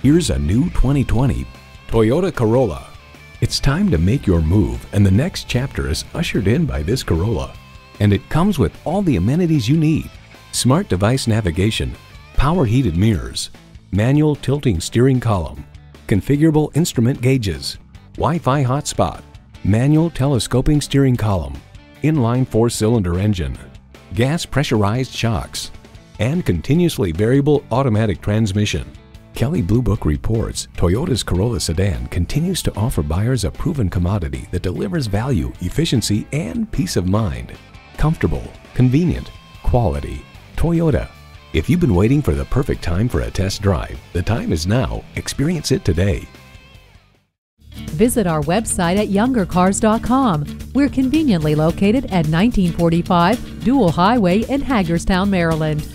Here's a new 2020 Toyota Corolla. It's time to make your move and the next chapter is ushered in by this Corolla. And it comes with all the amenities you need. Smart device navigation, power heated mirrors, manual tilting steering column, configurable instrument gauges, Wi-Fi hotspot, manual telescoping steering column, inline four-cylinder engine, gas pressurized shocks, and continuously variable automatic transmission. Kelley Blue Book reports Toyota's Corolla sedan continues to offer buyers a proven commodity that delivers value, efficiency, and peace of mind. Comfortable, convenient, quality. Toyota. If you've been waiting for the perfect time for a test drive, the time is now. Experience it today. Visit our website at youngercars.com. We're conveniently located at 1945 Dual Highway in Hagerstown, Maryland.